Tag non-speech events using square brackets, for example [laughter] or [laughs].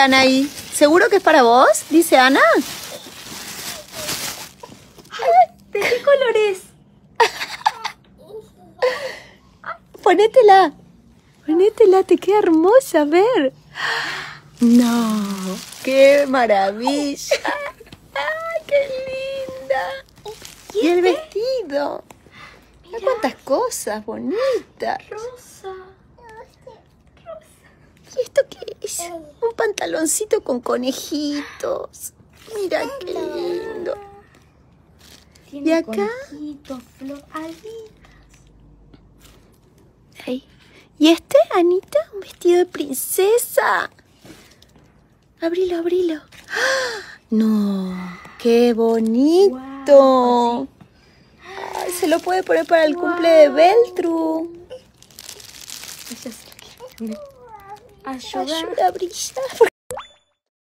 Ana ahí? ¿Seguro que es para vos? Dice Ana. ¿De qué colores? [laughs] Ponétela. Ponétela, te queda hermosa, a ver. No, qué maravilla. ¡Ay, qué linda! Y el vestido. Mira cuántas cosas bonitas. Rosa. ¿Y esto qué es? Un pantaloncito con conejitos. Mira qué lindo. ¿Y acá? Ahí. ¿Y este, Anita? Un vestido de princesa. Abrilo, abrilo. ¡Ah! No, qué bonito. Ay, se lo puede poner para el cumple de Beltru. Ella se lo quiere